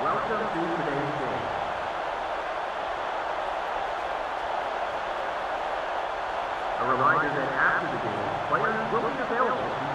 A reminder that after the game, players will be available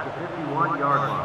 at the 51-yard line.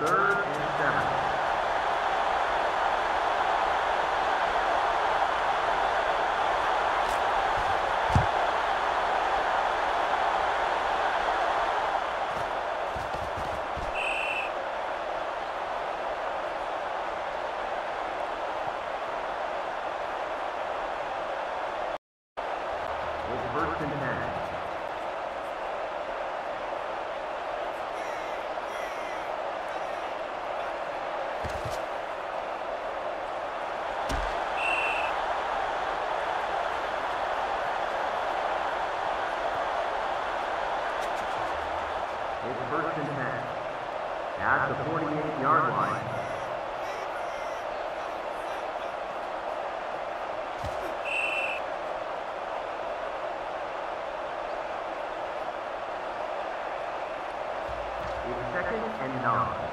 Third. at the 48-yard line. Second and nine.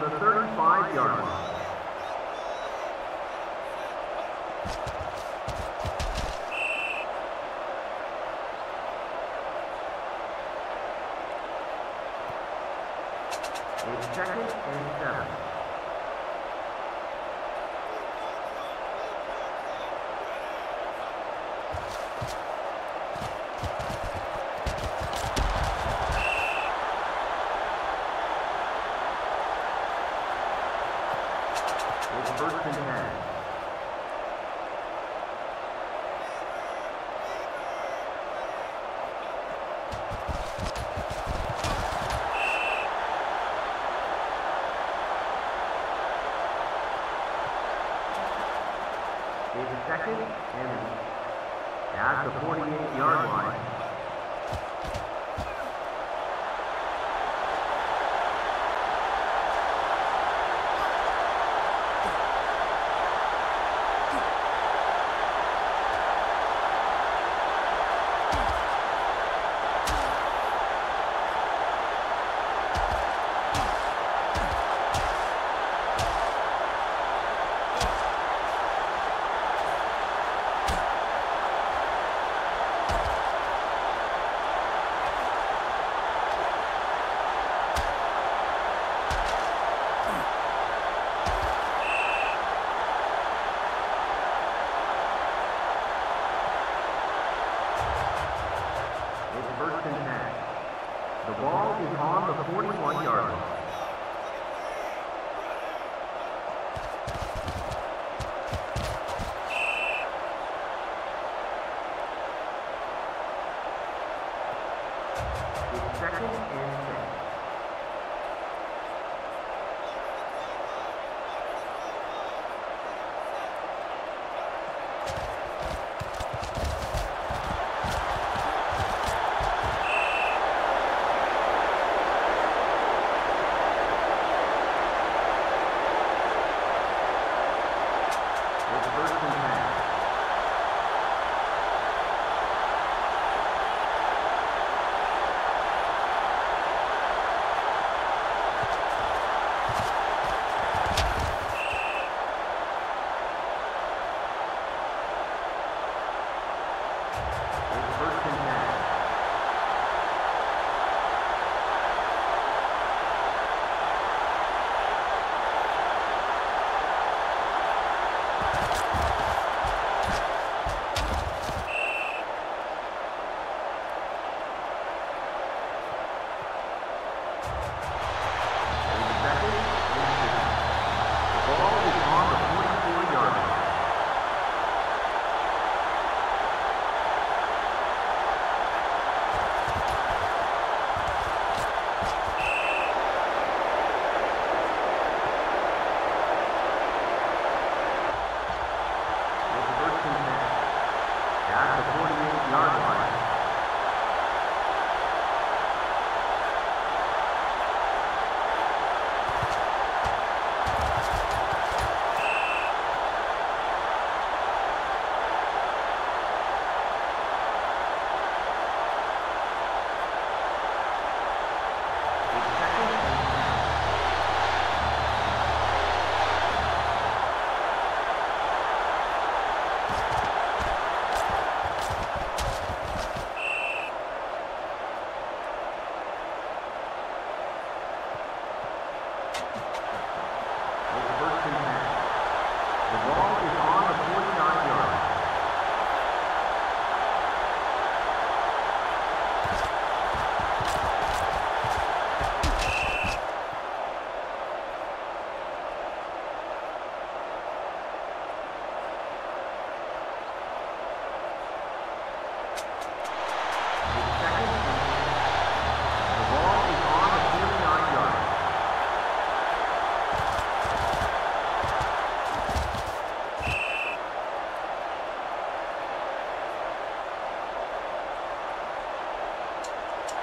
The 35-yard line. Second and at the 48-yard line.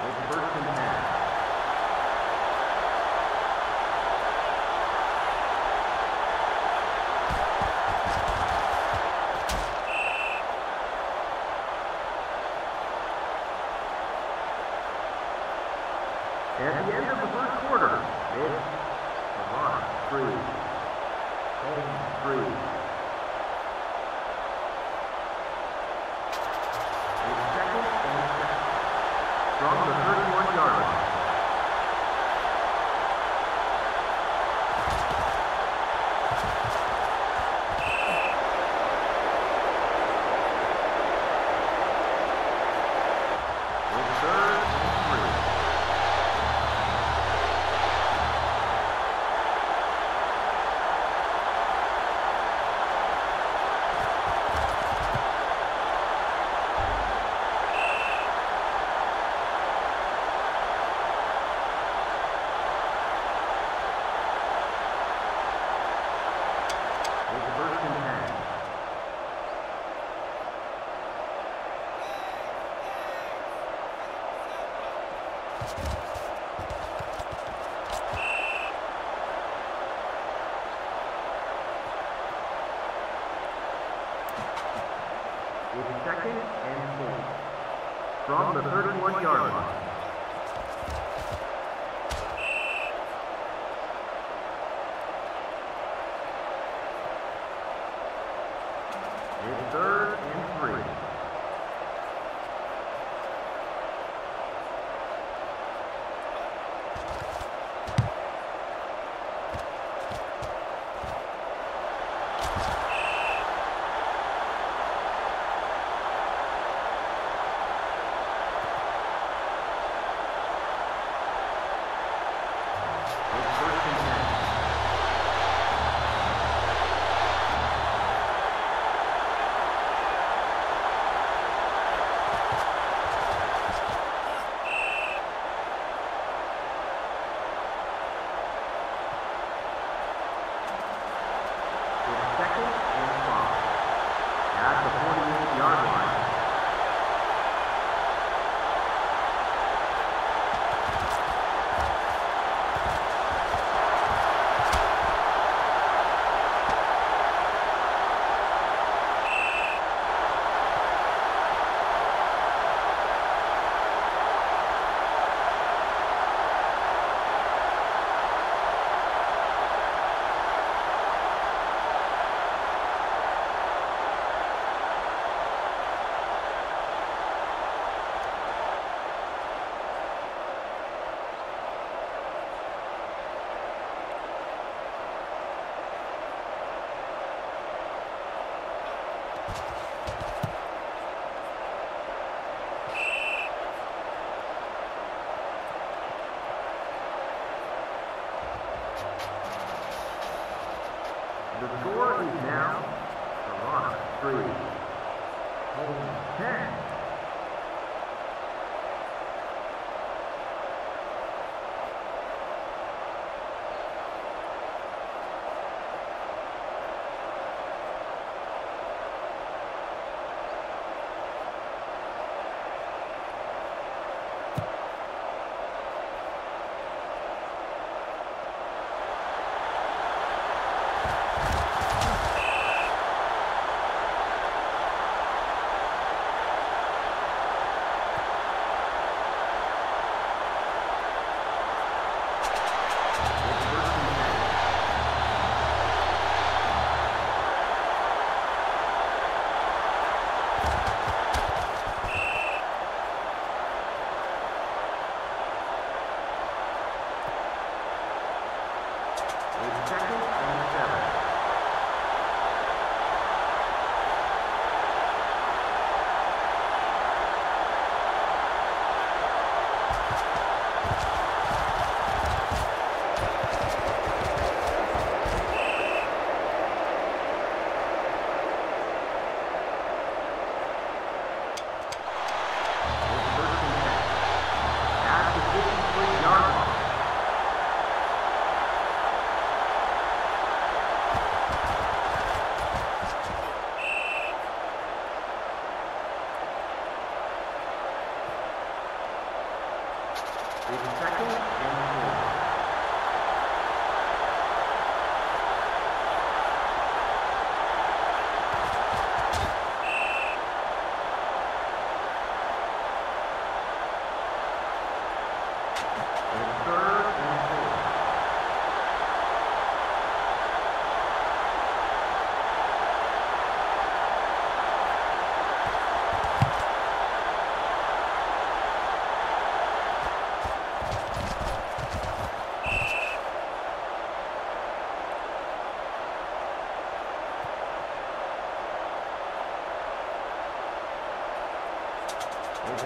They've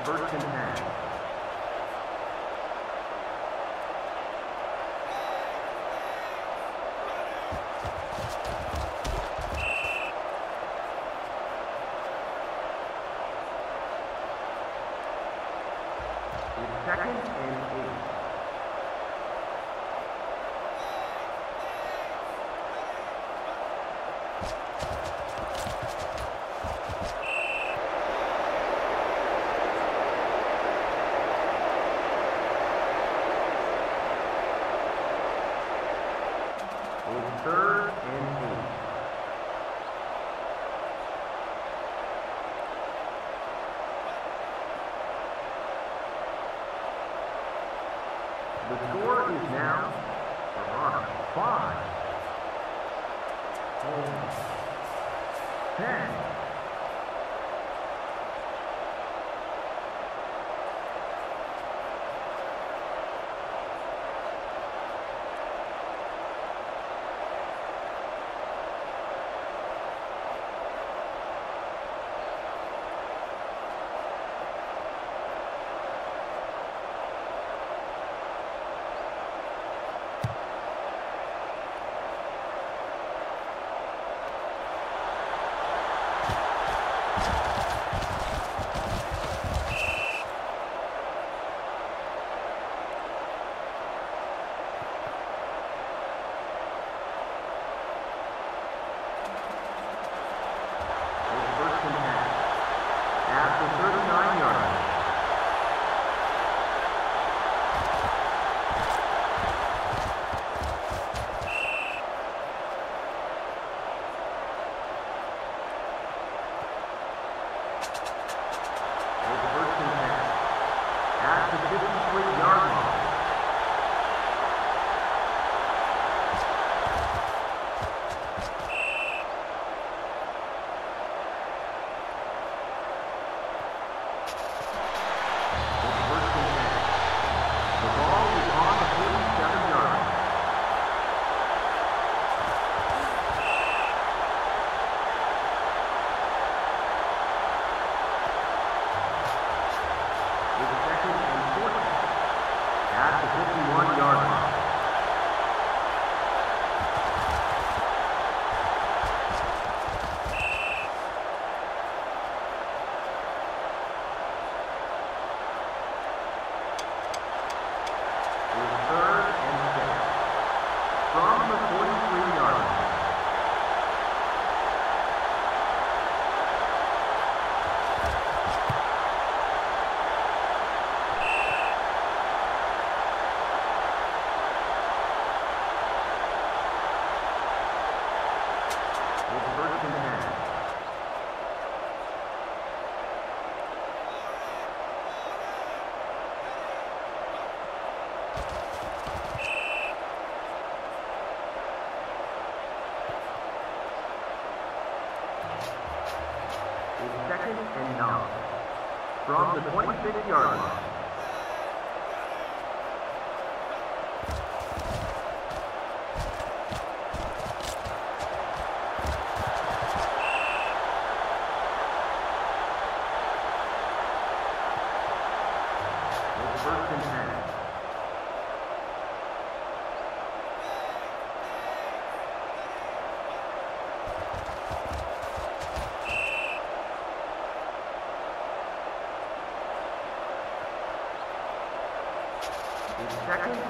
Burton. 50 yards. Second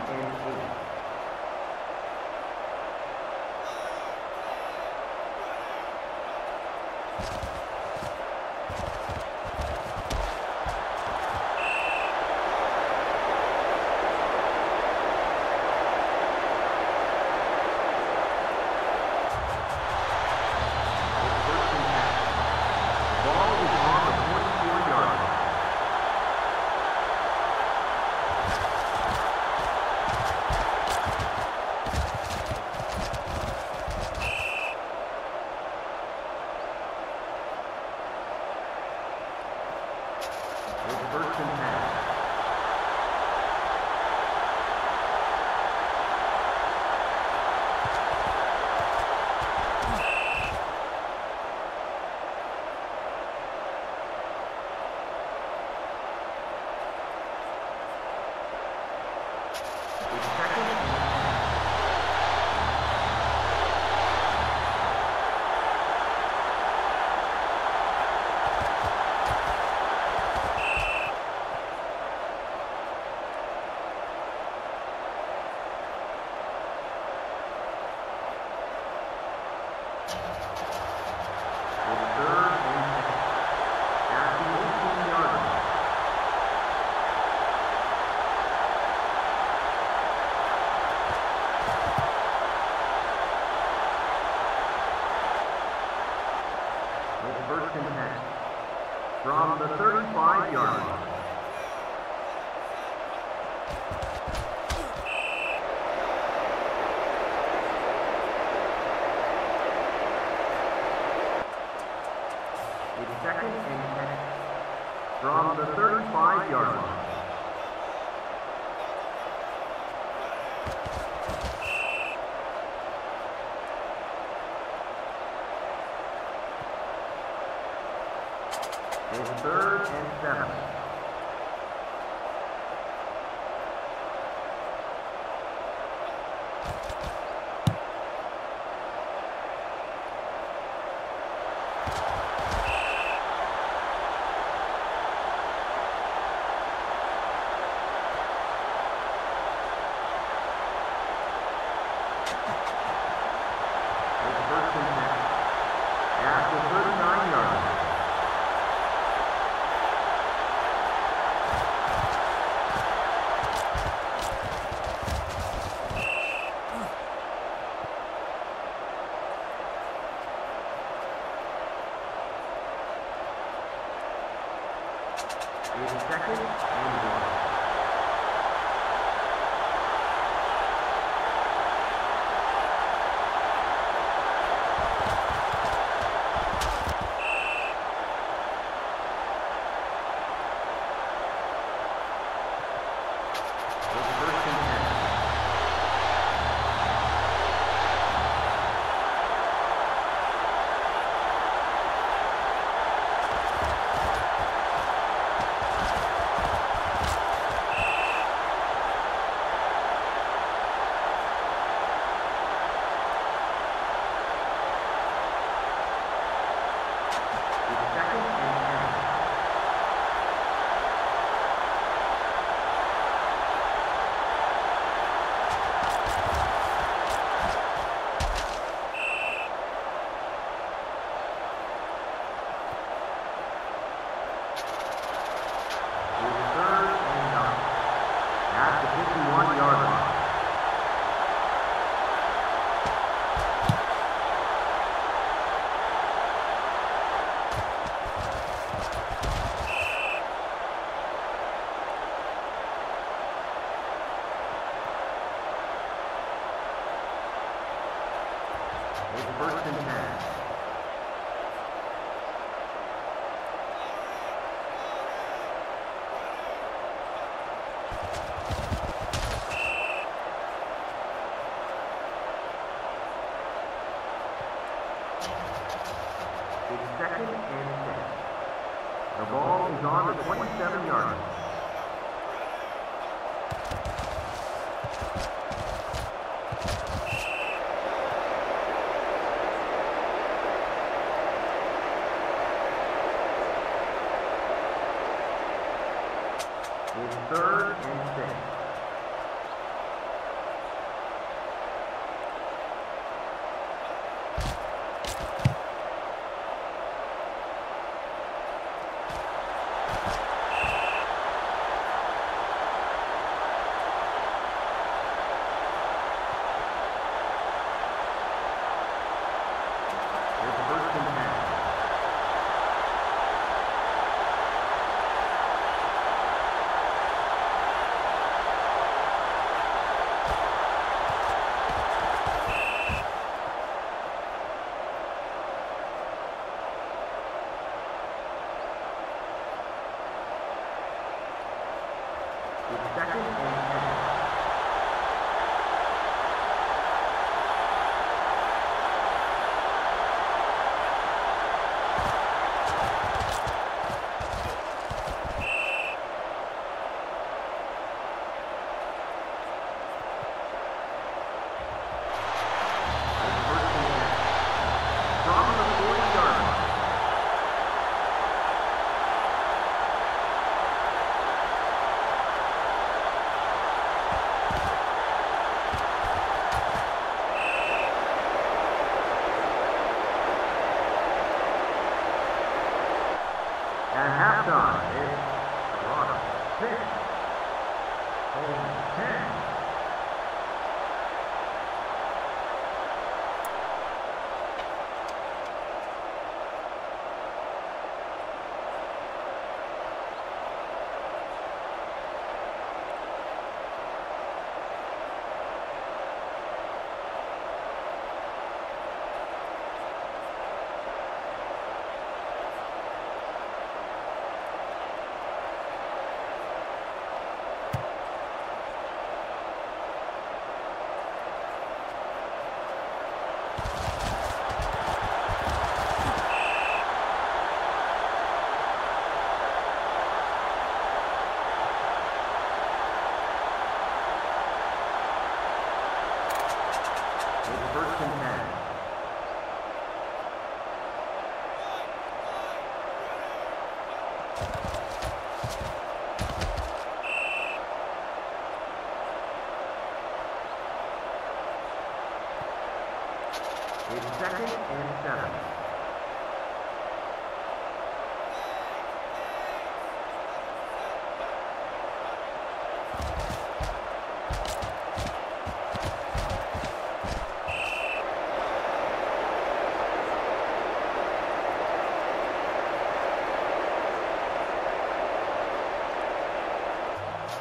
It's third and seven.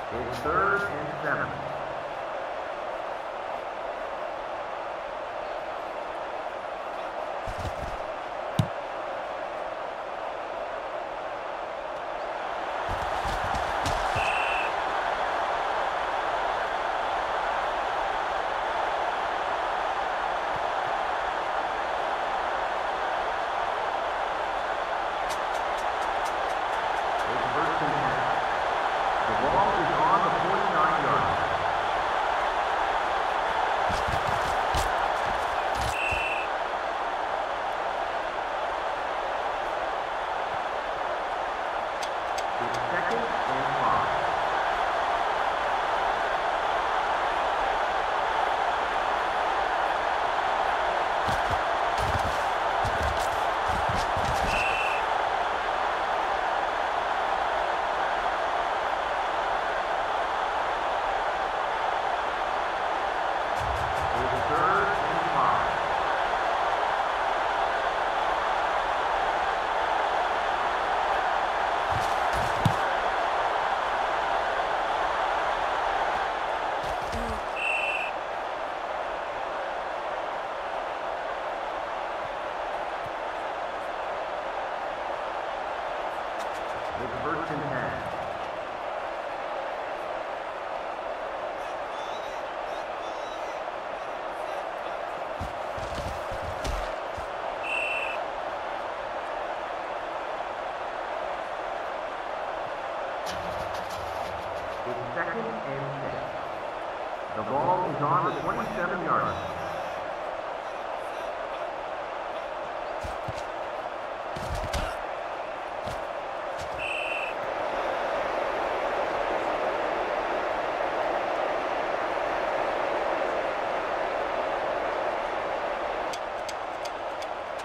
It's third and seven.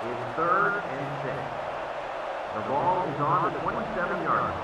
It's third and 10. The ball is on the 27-yard line.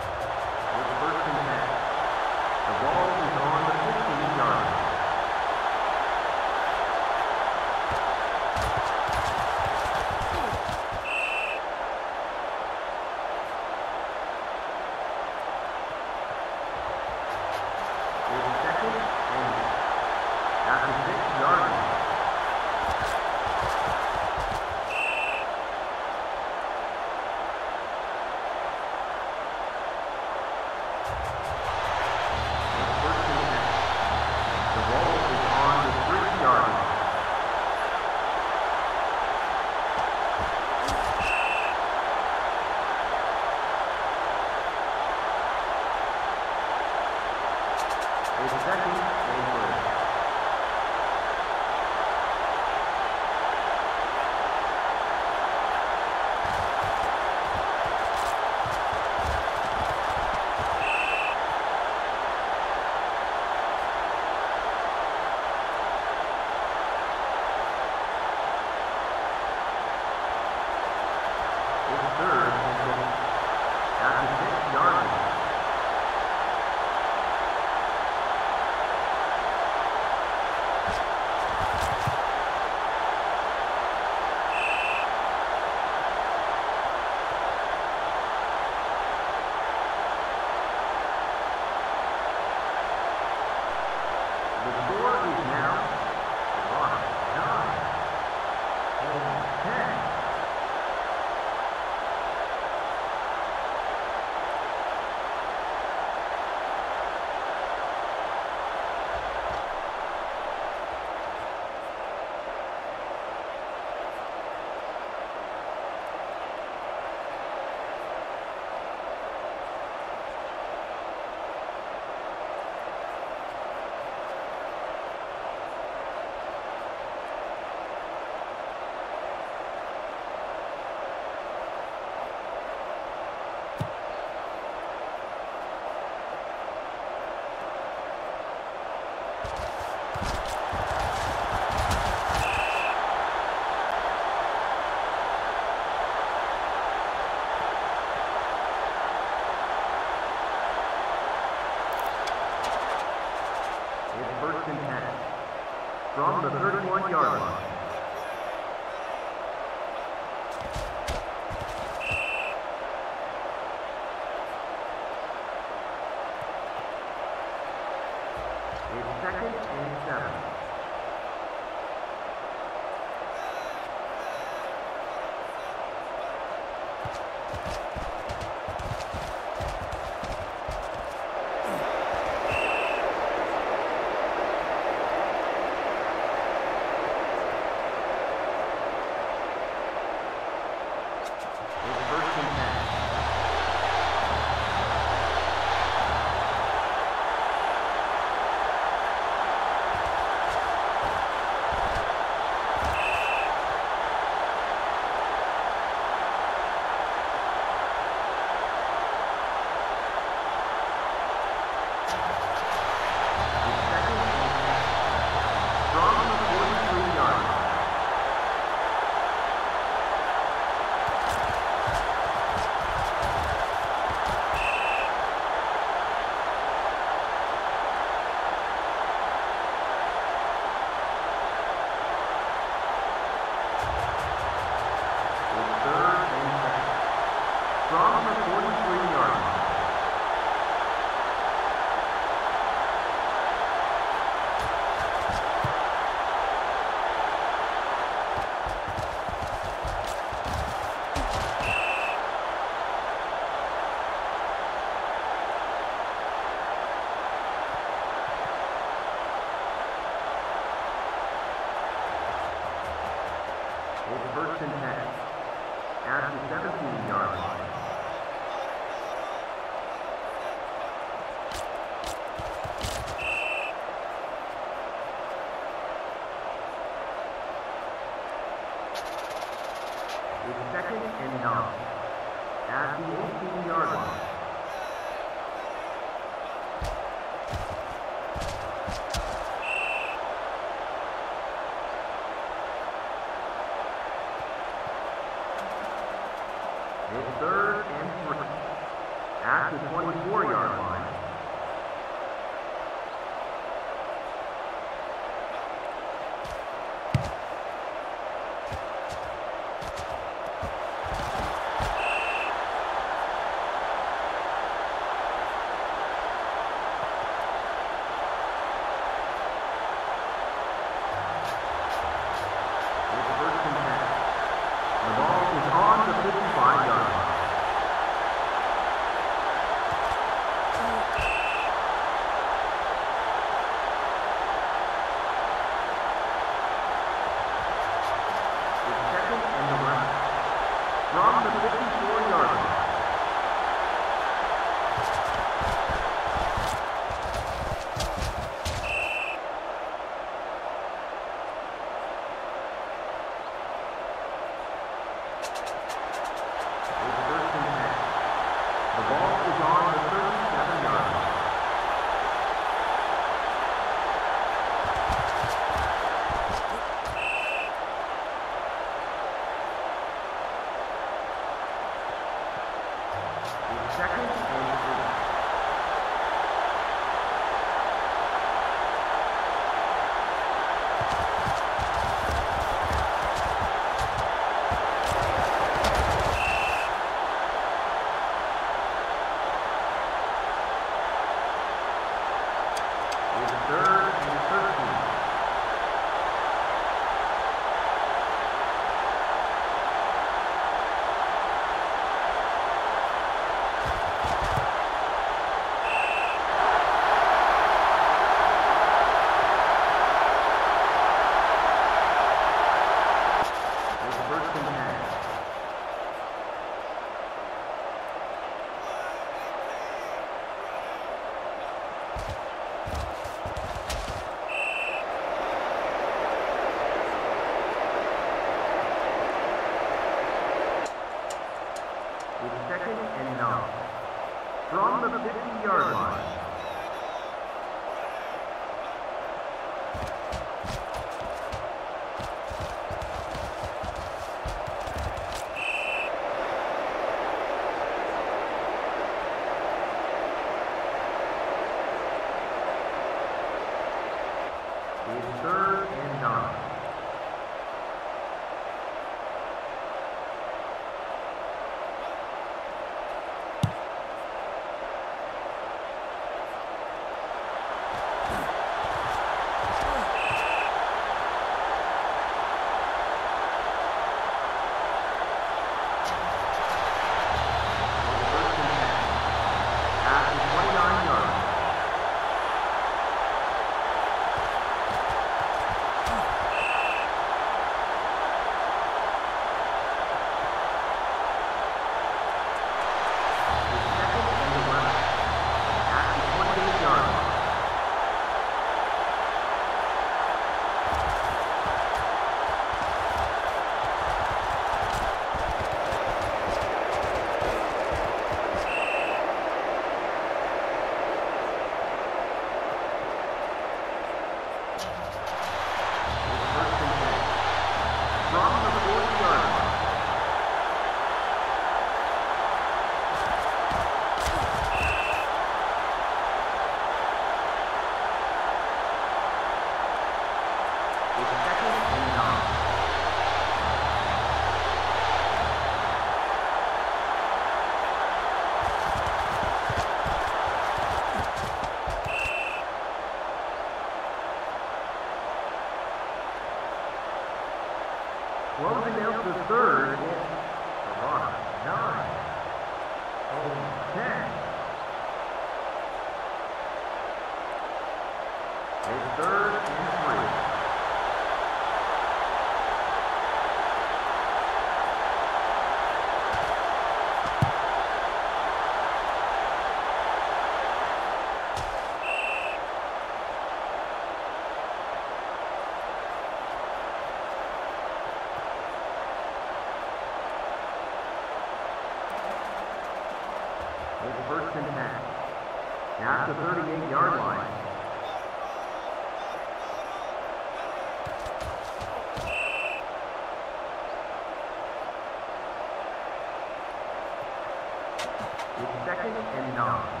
It's second and nine.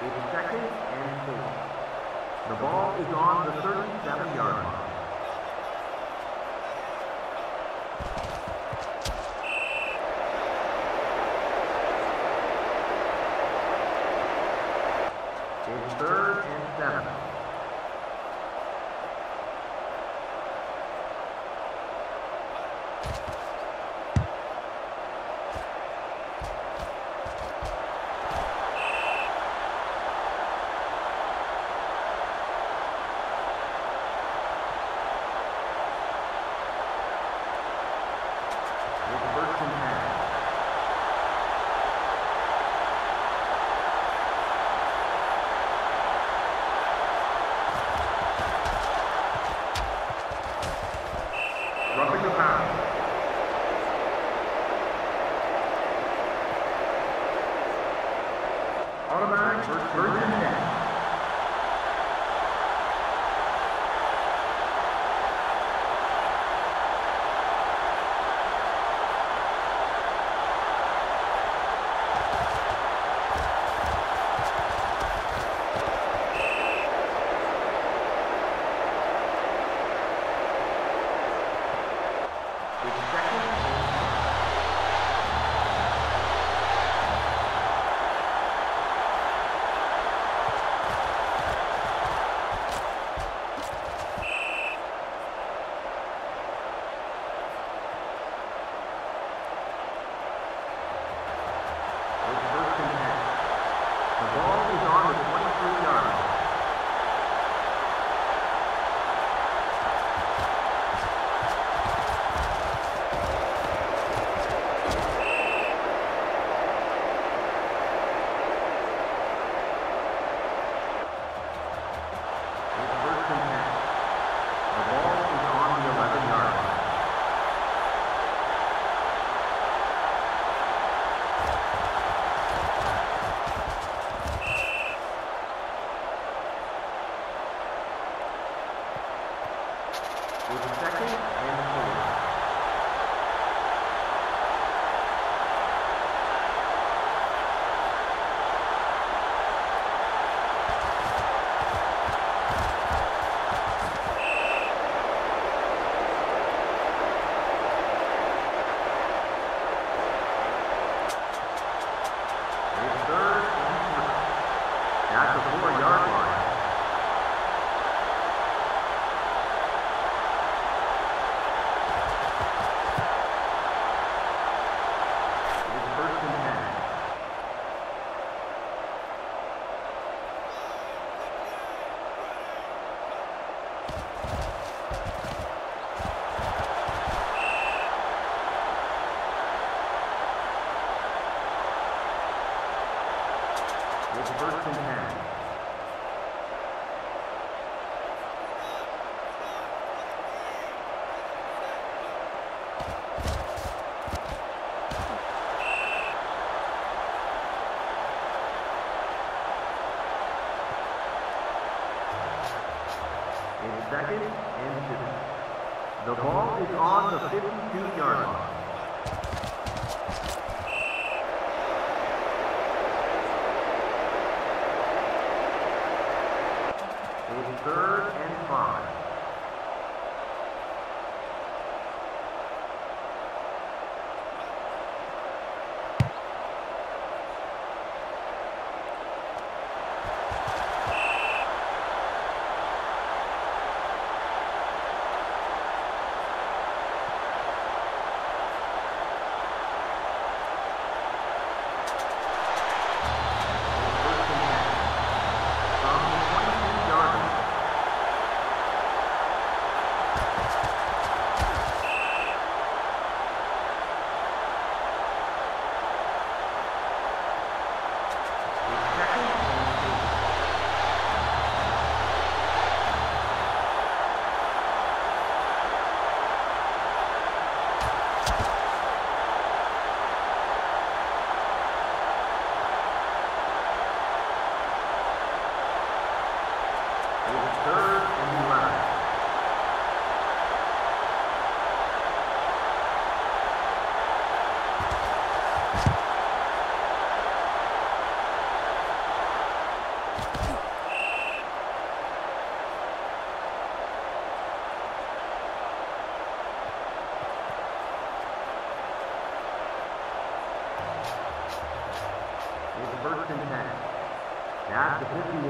It is second and four. The ball is on the 37-yard line.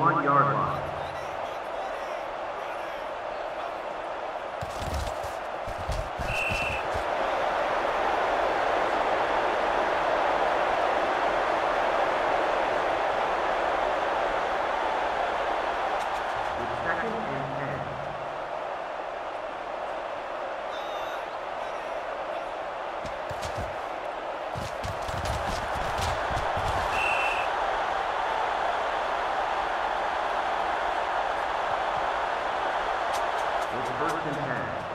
The 51-yard line. It's second and 10. It's first and 10.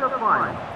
Rock 10.